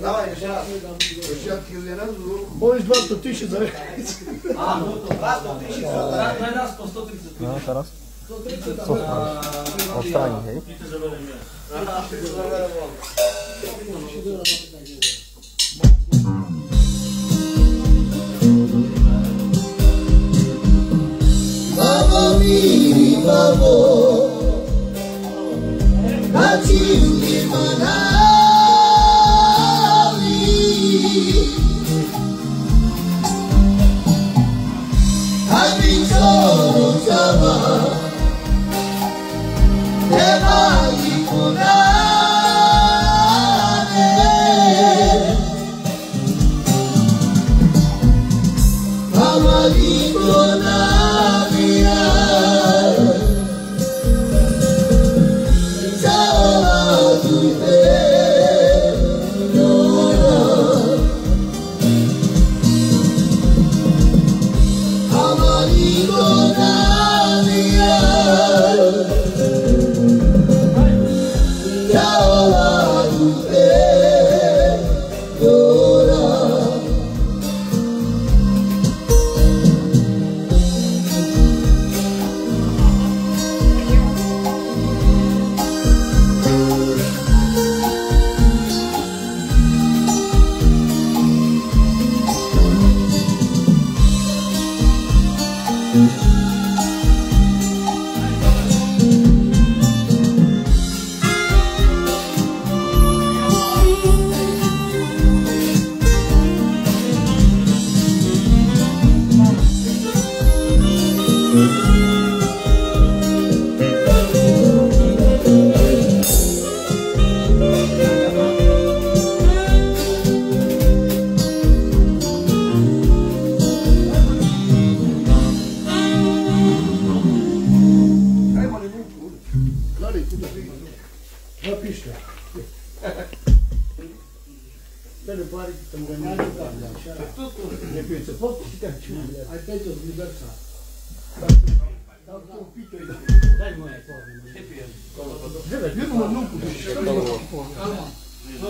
Давай, еще раз. Початки винозу. Ось 20 тисяч за А, ну то раз, то тисячі На, на нас по 130 No, teraz? Co O stronie, hej? i ty żeby nie Babo miri babo Haji Manawi 一个。Hapişle. Tele pare că mă gândeam că așa. Ne și te. Ai pe tot Dai mai acolo. Nu, nu, nu.